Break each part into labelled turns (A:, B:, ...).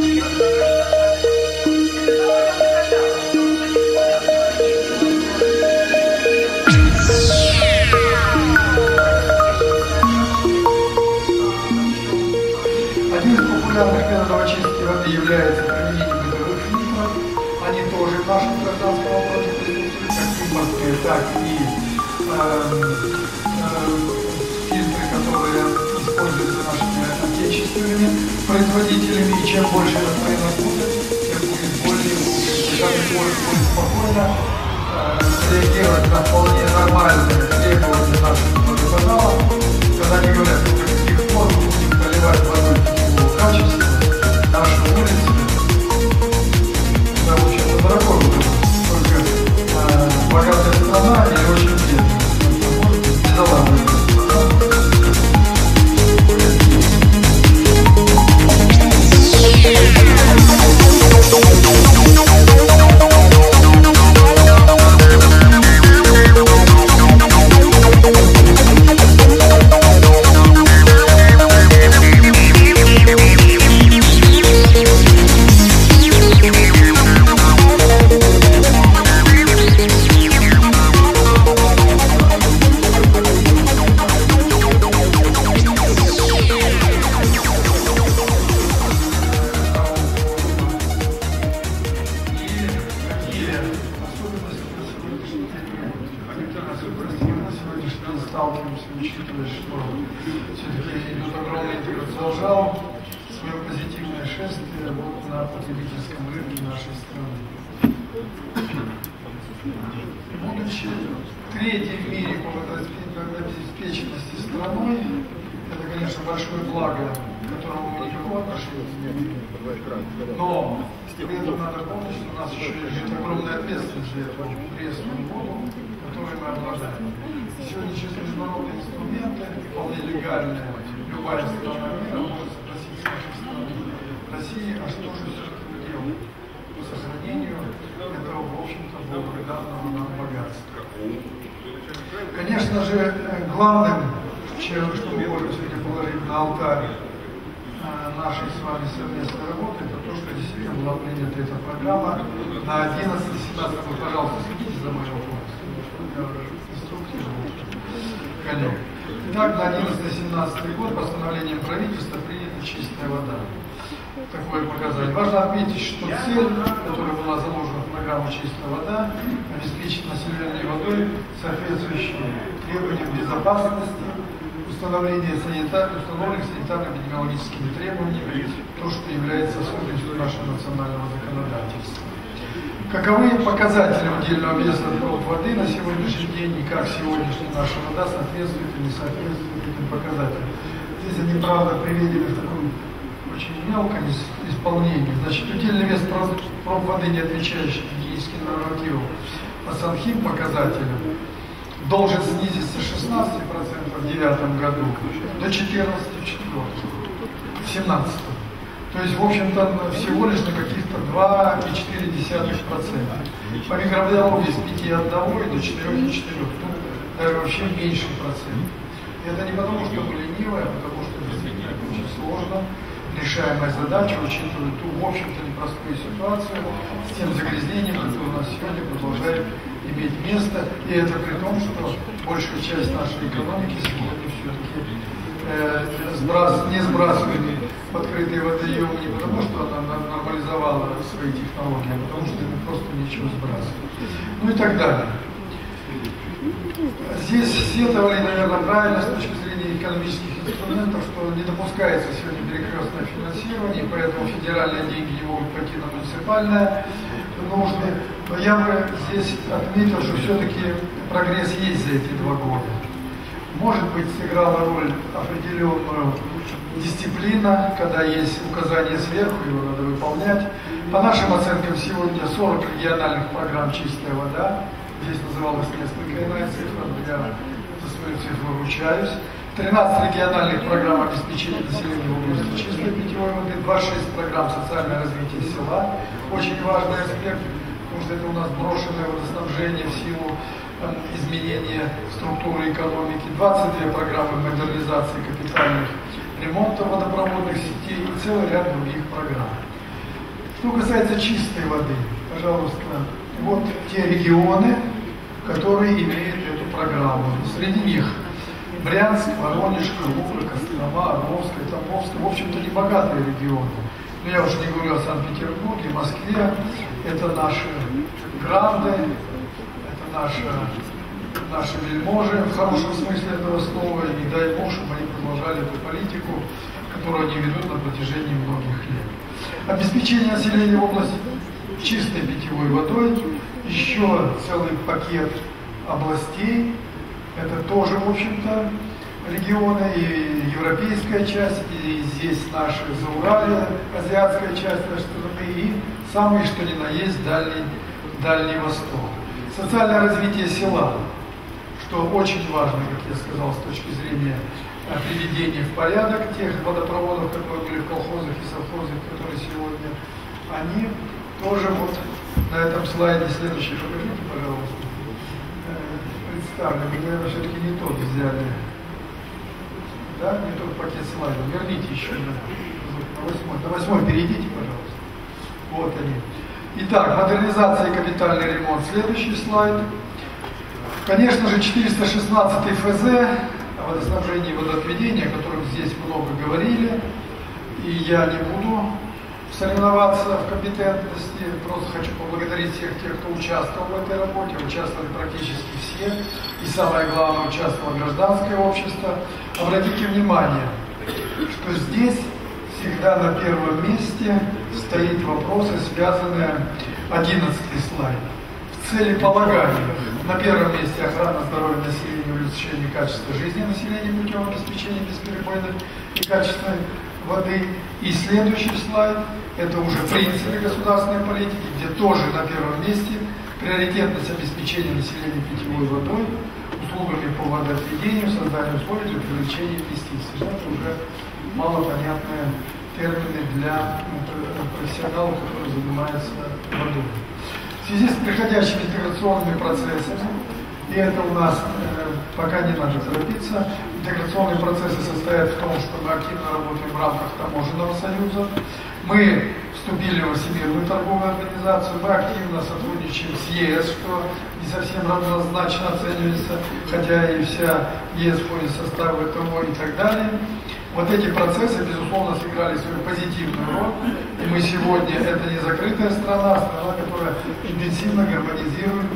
A: Один из популярных методов очистки воды является применение бытовых фильтров. Они тоже в нашем гражданском присутствуют, как импортные, так и эм, эм, фильтры, которые используются нашими отечественными производителями. И чем больше распространено будет, тем будет более, каждый может будет спокойно э, реагировать на вполне нормальные требования наших водоканалов, когда они говорят, что учитывая, что все-таки идет огромный интеграционный свое позитивное шествие вот на потребительском рынке нашей страны. Будучи третьей в мире по водообеспеченности страной, это, конечно, большое благо, к которому мы никакого отношения не имеем. Но при этом надо помнить, что у нас еще лежит огромная ответственность за эту пресную воду, которой мы обладаем. Сегодня через международные инструменты, вполне легальные, любая страна мира может спросить России, а что же все-таки мы по сохранению этого, в общем-то, благоданного нам богатства. Конечно же, главным, чем, что мы можем сегодня положить на алтарь э, нашей с вами совместной работы, это то, что действительно была принята эта программа на 11-17 вы, пожалуйста, следите за моим вопросом. Я уже коллег. Итак, на 11-17 год постановлением правительства принята чистая вода. Такое показание. Важно отметить, что цель, которая была заложена в программу «Чистая вода», обеспечить население водой, соответствующие требованиям безопасности, установление санитар... установленных санитарно-эпидемиологическими требованиями, то, что является особенностью нашего национального законодательства. Каковы показатели удельного веса проб воды на сегодняшний день и как сегодняшняя наша вода соответствует или не соответствует этим показателям? Здесь они, правда, приведены в таком очень мелком исполнении. Значит, удельный вес проб, воды, не отвечающих гигиеническим нормативам по санхим показателям, должен снизиться с 16% в 2009 году до 14% в 2014. В 17 то есть, в общем-то, всего лишь на каких-то 2,4%. По микробиологии с 5,1 до 4,4. Тут даже вообще процент. И это не потому, что мы ленивые, а потому что действительно очень сложно решаемая задача, учитывая ту, в общем-то, непростую ситуацию с тем загрязнением, которое у нас сегодня продолжает иметь место. И это при том, что большая часть нашей экономики сегодня все-таки э, сбрас, не сбрасывает открытые водоемы не потому, что она нормализовала свои технологии, а потому что ему просто нечего сбрасывать. Ну и так далее. Здесь сетовали, наверное, правильно с точки зрения экономических инструментов, что не допускается сегодня перекрестное финансирование, поэтому федеральные деньги не могут пойти на муниципальное нужды. Но я бы здесь отметил, что все-таки прогресс есть за эти два года. Может быть, сыграла роль определенную дисциплина, когда есть указание сверху, его надо выполнять. По нашим оценкам, сегодня 40 региональных программ «Чистая вода». Здесь называлось несколько иная цифра, но я за свою цифру ручаюсь. 13 региональных программ обеспечения населения в области чистой питьевой воды, 26 программ социальное развитие села. Очень важный аспект, потому что это у нас брошенное водоснабжение в силу там, изменения структуры экономики, 22 программы модернизации капитальных ремонтов водопроводных сетей и целый ряд других программ. Что касается чистой воды, пожалуйста, вот те регионы, которые имеют эту программу. Среди них Брянск, Воронеж, Калуга, Кострома, Орловская, Тамбовская, в общем-то, не богатые регионы. Но я уже не говорю о Санкт-Петербурге, Москве. Это наши гранды, это наши, наши вельможи в хорошем смысле этого слова. И дай Бог, чтобы они продолжали эту политику, которую они ведут на протяжении многих лет. Обеспечение населения области чистой питьевой водой, еще целый пакет областей, это тоже, в общем-то, регионы, и европейская часть, и здесь наши Зауралье, азиатская часть нашей страны, и самый что ни на есть Дальний, Дальний Восток. Социальное развитие села, что очень важно, как я сказал, с точки зрения э, приведения в порядок тех водопроводов, которые были в колхозах и совхозах, которые сегодня, они тоже вот на этом слайде, следующий покажите, пожалуйста, э, представлены. Наверное, все-таки не тот взяли да, не тот пакет слайдов. Верните еще на восьмой. На восьмой перейдите, пожалуйста. Вот они. Итак, модернизация и капитальный ремонт. Следующий слайд. Конечно же, 416 ФЗ о водоснабжении и водоотведении, о котором здесь много говорили, и я не буду соревноваться в компетентности. Просто хочу поблагодарить всех тех, кто участвовал в этой работе. Участвовали практически все. И самое главное, участвовало гражданское общество. Обратите внимание, что здесь всегда на первом месте стоит вопросы, связанные 11 слайд. В целеполагании на первом месте охрана здоровья населения, улучшение качества жизни населения путем обеспечения бесперебойной и качественной воды. И следующий слайд – это уже принципы государственной политики, где тоже на первом месте приоритетность обеспечения населения питьевой водой, услугами по водоотведению, созданию условий для привлечения инвестиций. Это уже малопонятные термины для ну, профессионалов, которые занимаются водой. Связи с приходящими интеграционными процессами, и это у нас э, пока не надо торопиться, интеграционные процессы состоят в том, что мы активно работаем в рамках таможенного союза. Мы вступили в Всемирную торговую организацию, мы активно сотрудничаем с ЕС, что не совсем равнозначно оценивается, хотя и вся ЕС входит в состав ВТО и так далее. Вот эти процессы, безусловно, сыграли свою позитивную роль. И мы сегодня, это не закрытая страна, а страна, которая интенсивно гармонизирует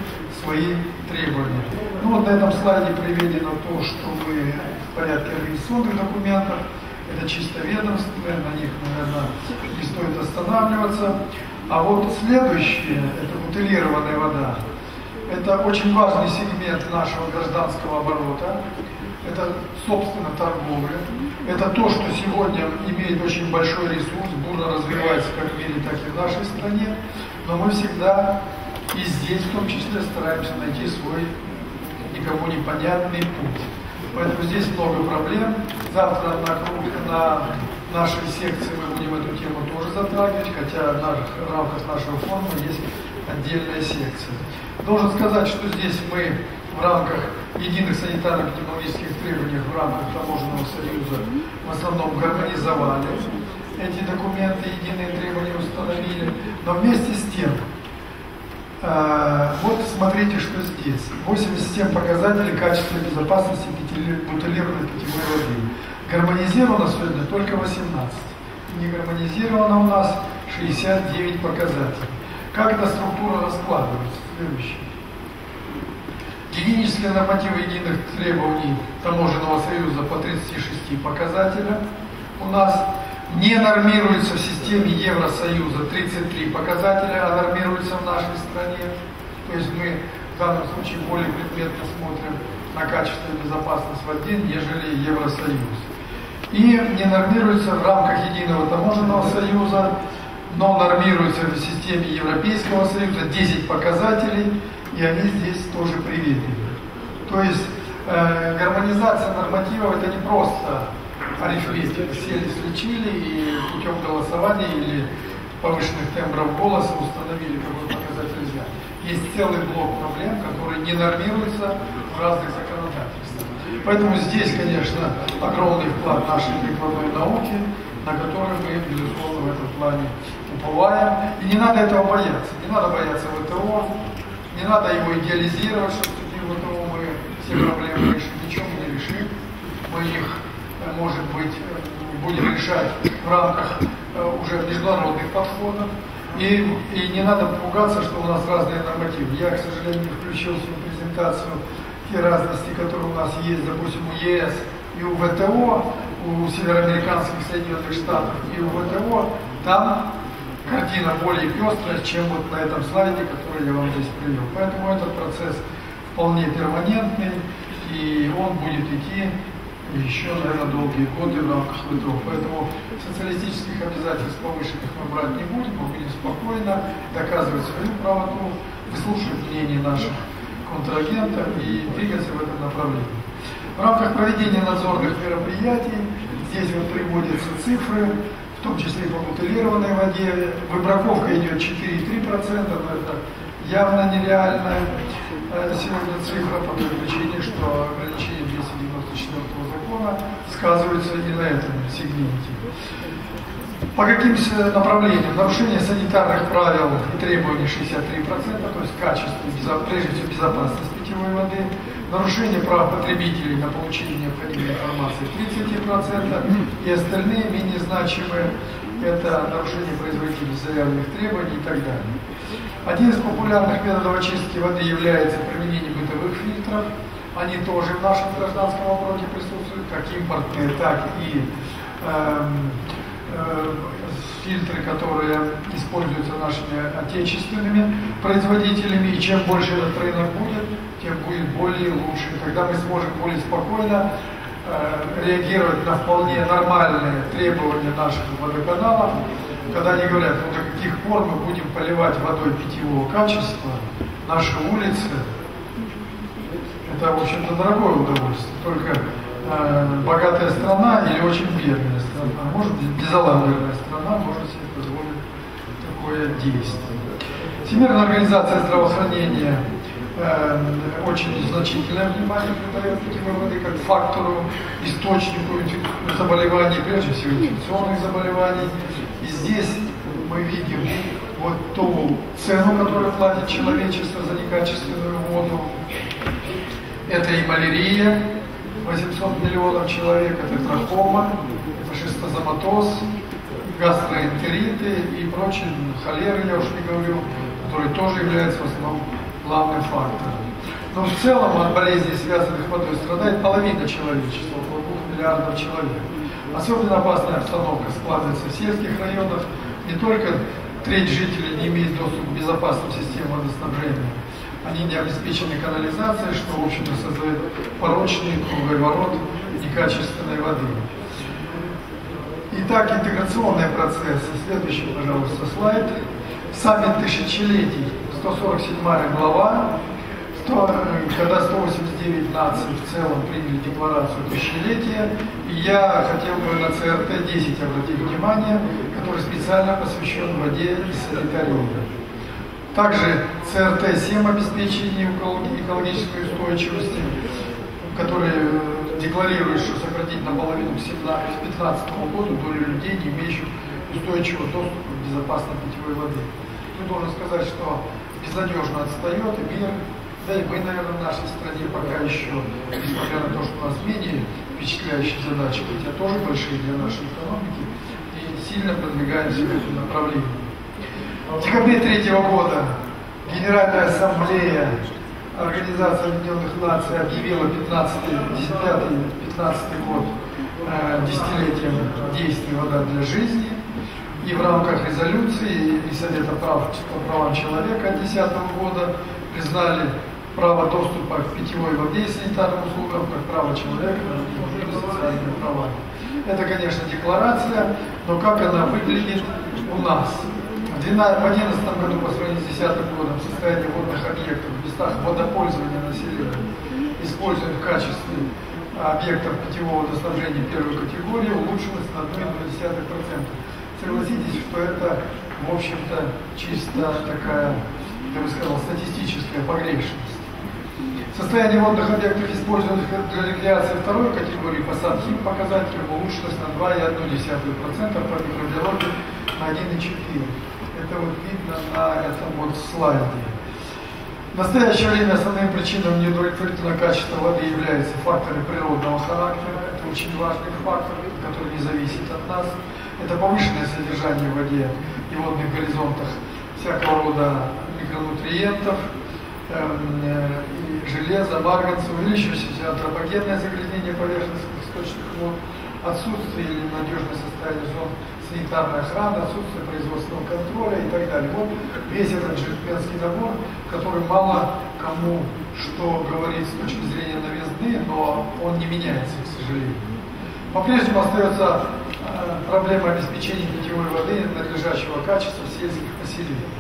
A: свои требования. Ну вот на этом слайде приведено то, что мы в порядке организационных документов, это чисто ведомственные, на них, наверное, не стоит останавливаться. А вот следующее, это бутылированная вода. Это очень важный сегмент нашего гражданского оборота. Это, собственно, торговля. Это то, что сегодня имеет очень большой ресурс, бурно развивается как в мире, так и в нашей стране. Но мы всегда и здесь в том числе стараемся найти свой никому непонятный путь. Поэтому здесь много проблем. Завтра на, на нашей секции мы будем эту тему тоже затрагивать, хотя в рамках нашего фонда есть отдельная секция. Должен сказать, что здесь мы в рамках единых санитарно-эпидемиологических требований в рамках таможенного союза в основном гармонизовали эти документы, единые требования установили, но вместе с тем а, вот смотрите, что здесь. 87 показателей качества и безопасности бутылированной питьевой воды. Гармонизировано сегодня только 18. Не гармонизировано у нас 69 показателей. Как эта структура раскладывается? Следующий. Единичные нормативы единых требований таможенного союза по 36 показателям у нас не нормируется в системе Евросоюза 33 показателя, а нормируется в нашей стране. То есть мы в данном случае более предметно смотрим на качество и безопасность воды, нежели Евросоюз. И не нормируется в рамках единого таможенного союза, но нормируется в системе Европейского союза 10 показателей, и они здесь тоже приведены. То есть э, гармонизация нормативов это не просто арифметика. Сели, слечили и путем голосования или повышенных тембров голоса установили, какой показатель взять. Есть целый блок проблем, которые не нормируются в разных законодательствах. Поэтому здесь, конечно, огромный вклад нашей прикладной науки, на которые мы, безусловно, в этом плане уповаем. И не надо этого бояться. Не надо бояться ВТО, не надо его идеализировать, что в ВТО мы все проблемы решим. Ничего не решим. Мы их, э, может быть, э, будем решать в рамках э, уже международных подходов. И, и не надо пугаться, что у нас разные нормативы. Я, к сожалению, не включил в свою презентацию те разности, которые у нас есть, допустим, у ЕС и у ВТО, у североамериканских Соединенных Штатов и у ВТО, там картина более пестрая, чем вот на этом слайде, который я вам здесь привел. Поэтому этот процесс вполне перманентный, и он будет идти еще, наверное, долгие годы в рамках ВТО. Поэтому социалистических обязательств повышенных мы брать не будем, мы будем спокойно доказывать свою правоту, выслушивать мнение наших контрагентов и двигаться в этом направлении. В рамках проведения надзорных мероприятий здесь вот приводятся цифры, в том числе по бутылированной воде. Выбраковка идет 4,3%, но это явно нереальная э, сегодня цифра по той причине, что ограничение 294 закона сказывается и на этом сегменте. По каким направлениям? Нарушение санитарных правил и требований 63%, то есть качество, прежде всего безопасность питьевой воды. Нарушение прав потребителей на получение необходимой информации 30%, и остальные менее значимые это нарушение производителей заявленных требований и так далее. Один из популярных методов очистки воды является применение бытовых фильтров. Они тоже в нашем гражданском обороте присутствуют, как импортные, так и эм, Э, фильтры, которые используются нашими отечественными производителями, и чем больше этот рынок будет, тем будет более лучше. Тогда мы сможем более спокойно э, реагировать на вполне нормальные требования наших водоканалов, когда они говорят, ну до каких пор мы будем поливать водой питьевого качества наши улицы, это, в общем-то, дорогое удовольствие. Только э, богатая страна или очень бедная страна, а может безалаберная страна может себе позволить такое действие. Всемирная организация здравоохранения очень значительное внимание придает питьевой воды как фактору, источнику заболеваний, прежде всего инфекционных заболеваний. И здесь мы видим вот ту цену, которую платит человечество за некачественную воду. Это и малярия, 800 миллионов человек, это трахома, шистозоматоз, гастроэнтериты и прочие, холеры, я уж не говорю, которые тоже являются в основном главным фактором. Но в целом от болезней, связанных водой, страдает половина человечества, около 2 миллиардов человек. Особенно опасная обстановка складывается в сельских районах. Не только треть жителей не имеет доступа к безопасным системам водоснабжения, они не обеспечены канализацией, что, в общем-то, создает порочный круговорот некачественной воды. Итак, интеграционные процессы. Следующий, пожалуйста, слайд. Саммит тысячелетий, 147 глава, когда 189 наций в целом приняли декларацию тысячелетия, и я хотел бы на ЦРТ-10 обратить внимание, который специально посвящен воде и санитарии. Также ЦРТ-7 обеспечение экологической устойчивости, который э, декларирует, что сократить наполовину к 2015 году долю людей, не имеющих устойчивого доступа к безопасной питьевой воды. Тут должен сказать, что безнадежно отстает и мир, да и мы, наверное, в нашей стране пока еще, несмотря на то, что у нас менее впечатляющие задачи, хотя тоже большие для нашей экономики, и сильно продвигаемся в этом направлении. В декабре третьего года Генеральная Ассамблея Организации Объединенных Наций объявила 15 15 год э, десятилетием действий «Вода для жизни». И в рамках резолюции и Совета прав по правам человека 2010 года признали право доступа к питьевой воде и санитарным услугам как право человека на социальные права. Это, конечно, декларация, но как она выглядит у нас? В 2011 году по сравнению с 2010 годом состояние водных объектов в местах водопользования населения, используемых в качестве объектов питьевого водоснабжения первой категории, улучшилось на 1,2%. Согласитесь, что это, в общем-то, чисто такая, я бы сказал, статистическая погрешность. Состояние водных объектов, используемых для рекреации второй категории по САНХИМ показателям улучшилось на 2,1% по микробиологии на 1,4. Это вот видно на этом вот слайде. В настоящее время основным причинами неудовлетворительного качества воды являются факторы природного характера. Это очень важный фактор, который не зависит от нас. Это повышенное содержание в воде и водных горизонтах всякого рода микронутриентов, эм, э, и железа, марганца, увеличивающееся антропогенное загрязнение поверхностных источников вод, отсутствие или надежное состояние зон санитарной охраны, отсутствие производственного контроля и так далее. Вот весь этот джентльменский набор, который мало кому что говорит с точки зрения новизны, но он не меняется, к сожалению. По-прежнему остается проблема обеспечения питьевой воды надлежащего качества в сельских поселениях.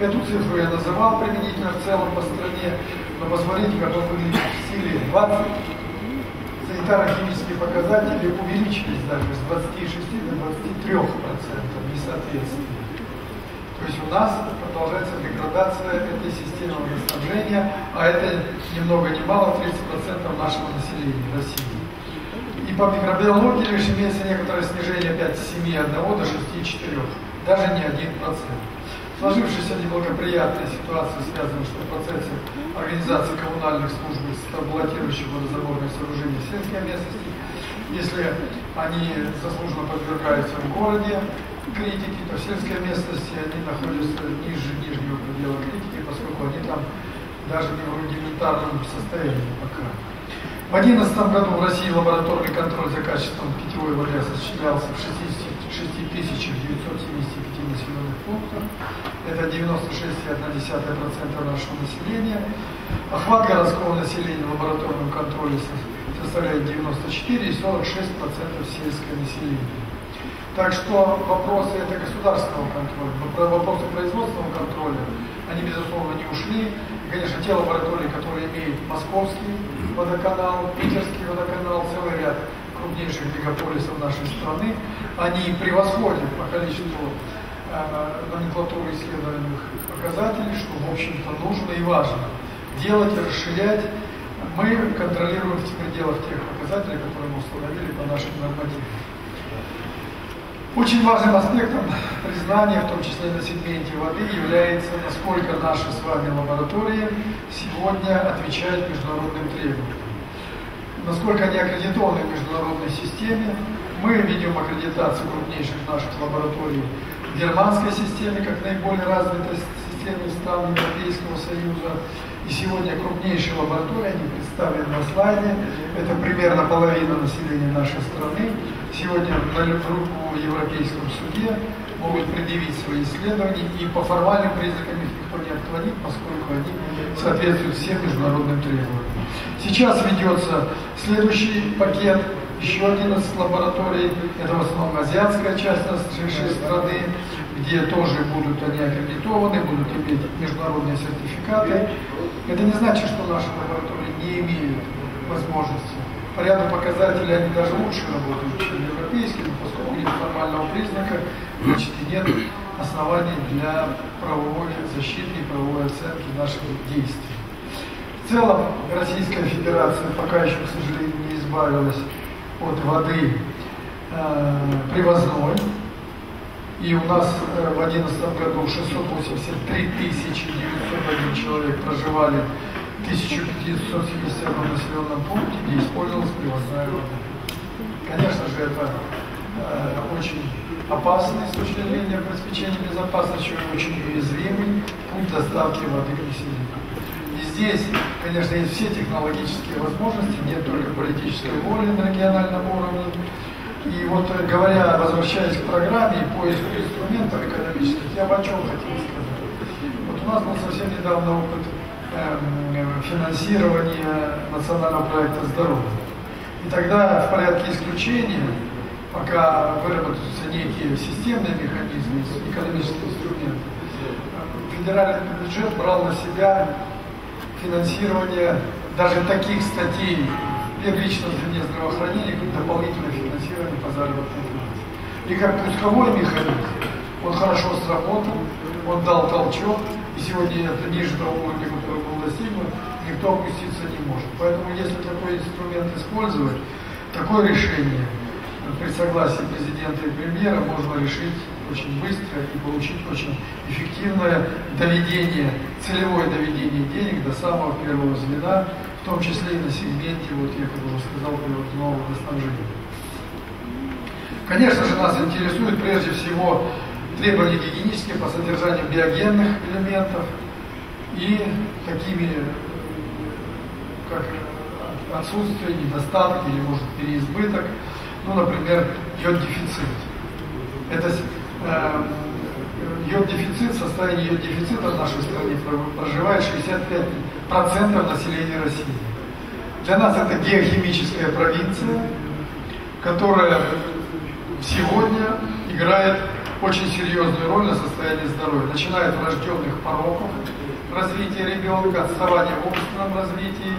A: Эту цифру я называл применительно в целом по стране, но посмотрите, как он выглядит в силе 20 санитарно-химические показатели увеличились даже с 26 до 23 процентов несоответствия. То есть у нас продолжается деградация этой системы водоснабжения, а это ни много ни мало 30% нашего населения России. По микробиологии лишь имеется некоторое снижение опять с 7,1 до 6,4, даже не 1%. Сложившаяся неблагоприятная ситуация связана что в процессе организации коммунальных служб эксплуатирующих водозаборные сооружения в сельской местности, если они заслуженно подвергаются в городе критике, то в сельской местности они находятся ниже нижнего предела критики, поскольку они там даже не в рудиментарном состоянии пока. В 2011 году в России лабораторный контроль за качеством питьевой воды осуществлялся в 66 975 населенных пунктах. Это 96,1% нашего населения. Охват городского населения в лабораторном контроле составляет 94 и 46% сельское население. Так что вопросы это государственного контроля, вопросы производственного контроля, они, безусловно, не ушли. И, конечно, те лаборатории, которые имеют московский водоканал, питерский водоканал, целый ряд крупнейших мегаполисов нашей страны, они превосходят по количеству э, номенклатуры исследованных показателей, что, в общем-то, нужно и важно делать расширять. Мы контролируем в пределах тех показателей, которые мы установили по нашим нормативам. Очень важным аспектом признания, в том числе на сегменте воды, является, насколько наши с вами лаборатории сегодня отвечают международным требованиям. Насколько они аккредитованы в международной системе. Мы ведем аккредитацию крупнейших наших лабораторий в германской системе, как наиболее развитой системе стран Европейского Союза. И сегодня крупнейшие лаборатории, они представлены на слайде, это примерно половина населения нашей страны. Сегодня в Европейском суде могут предъявить свои исследования, и по формальным признакам их никто не отклонит, поскольку они соответствуют всем международным требованиям. Сейчас ведется следующий пакет, еще 11 лабораторий, это в основном азиатская часть нашей страны, где тоже будут они аккредитованы, будут иметь международные сертификаты. Это не значит, что наши лаборатории не имеют возможности. По ряду показателей они даже лучше работают, чем европейские, но поскольку нет формального признака, значит и нет оснований для правовой защиты и правовой оценки наших действий. В целом Российская Федерация пока еще, к сожалению, не избавилась от воды э, привозной. И у нас э, в 2011 году 683 901 человек проживали 1570 населенном пункте, где использовалась привозная вода. Конечно же, это э, очень опасный с точки зрения обеспечения безопасности, очень уязвимый путь доставки воды к населению. И здесь, конечно, есть все технологические возможности, нет только политической воли на региональном уровне, и вот э, говоря, возвращаясь к программе и поиску инструментов экономических, я бы о чем хотел сказать. Вот у нас был совсем недавно опыт финансирования национального проекта здоровья. И тогда в порядке исключения, пока выработаются некие системные механизмы, экономические инструменты, федеральный бюджет брал на себя финансирование даже таких статей первичного звене здравоохранения как дополнительное финансирование по заработной плате. И как пусковой механизм он хорошо сработал, он дал толчок, и сегодня это был достигнут, никто опуститься не может. Поэтому если такой инструмент использовать, такое решение при согласии президента и премьера можно решить очень быстро и получить очень эффективное доведение, целевое доведение денег до самого первого звена, в том числе и на сегменте, вот я как уже сказал, нового водоснабжения. Конечно же, нас интересует прежде всего требования гигиенические по содержанию биогенных элементов и такими, как отсутствие, недостатки или, может, переизбыток, ну, например, йод-дефицит. Это э, йод-дефицит, в состоянии йод-дефицита в нашей стране проживает 65% населения России. Для нас это геохимическая провинция, которая сегодня играет очень серьезную роль на состоянии здоровья, начиная от рожденных пороков, развития ребенка, отставания в умственном развитии,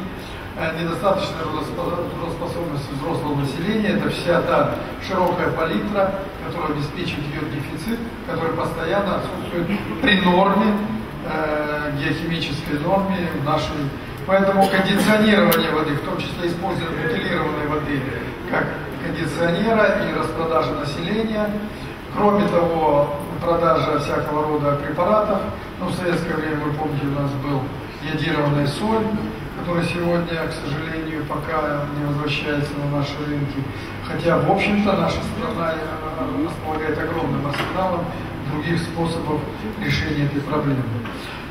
A: недостаточная трудоспособность взрослого населения, это вся та широкая палитра, которая обеспечивает ее дефицит, который постоянно отсутствует при норме, э, геохимической норме нашей. Поэтому кондиционирование воды, в том числе использование бутилированной воды, как кондиционера и распродажа населения, Кроме того, продажа всякого рода препаратов. Ну, в советское время, вы помните, у нас был ядированная соль, которая сегодня, к сожалению, пока не возвращается на наши рынки. Хотя, в общем-то, наша страна э, располагает огромным арсеналом других способов решения этой проблемы.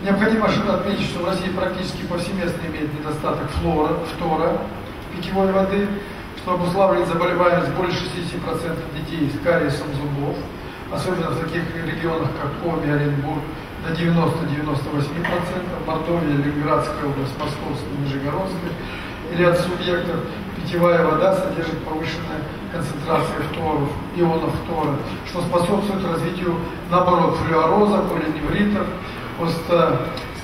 A: Необходимо отметить, что в России практически повсеместно имеет недостаток флора, фтора питьевой воды, что обуславливает заболеваемость больше 60% детей с кариесом зубов, особенно в таких регионах, как Коми, Оренбург, до 90-98%, Мордовия, Ленинградская область, Московская, Нижегородская. И ряд субъектов питьевая вода содержит повышенную концентрацию фторов, ионов фтора, что способствует развитию, наоборот, флюороза, полиневритов,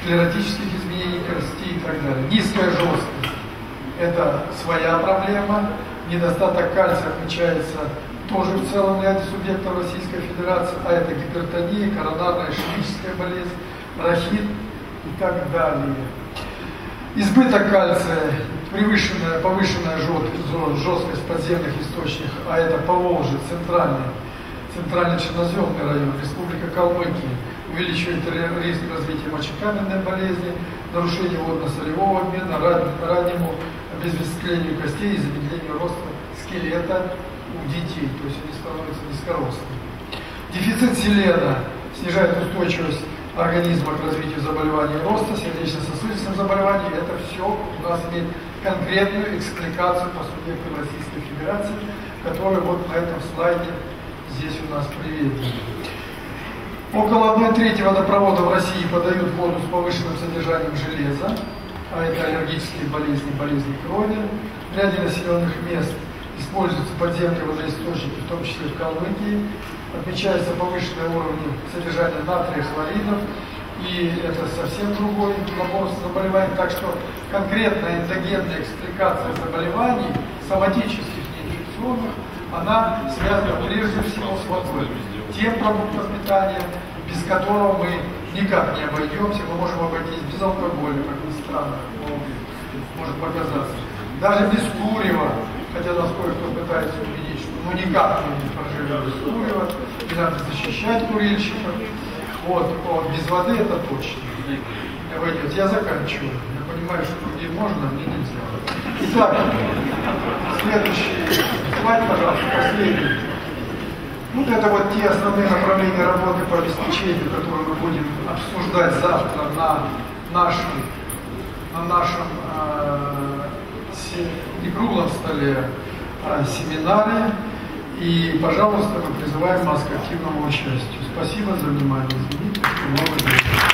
A: склеротических изменений кости и так далее. Низкая жесткость – это своя проблема, недостаток кальция отмечается тоже в целом ряде субъектов Российской Федерации, а это гипертония, коронарная ишемическая болезнь, рахит и так далее. Избыток кальция, превышенная, повышенная жесткость подземных источников, а это Поволжье, центральный, центральный черноземный район, Республика Калмыкия, увеличивает риск развития мочекаменной болезни, нарушение водно-солевого обмена, раннему обезвеслению костей и замедлению роста скелета детей, то есть они становятся низкорослыми. Дефицит селена снижает устойчивость организма к развитию заболеваний роста, сердечно-сосудистых заболеваний. Это все у нас имеет конкретную экспликацию по субъектам Российской Федерации, которая вот на этом слайде здесь у нас приведена. Около 1 трети водопровода в России подают воду с повышенным содержанием железа, а это аллергические болезни, болезни крови. В ряде населенных мест используются подземные водоисточники, в том числе в Калмыкии. Отмечаются повышенные уровни содержания натрия, хлоридов, и это совсем другой набор заболеваний. Так что конкретная эндогенная экспликация заболеваний, соматических, неинфекционных, она связана прежде всего с водой. Тем продуктом питания, без которого мы никак не обойдемся, мы можем обойтись без алкоголя, как ни странно, может показаться. Даже без курева, хотя нас кое-кто убедить, что ну никак мы не проживем без курева, и надо защищать курильщиков. Вот, вот, без воды это точно не обойдется. Я заканчиваю. Я понимаю, что другим можно, а мне нельзя. Итак, следующий слайд, пожалуйста, последний. Вот это вот те основные направления работы по обеспечению, которые мы будем обсуждать завтра на нашем, на нашем э, не круглом столе, а семинаре. И, пожалуйста, мы призываем вас к активному участию. Спасибо за внимание. Извините, что много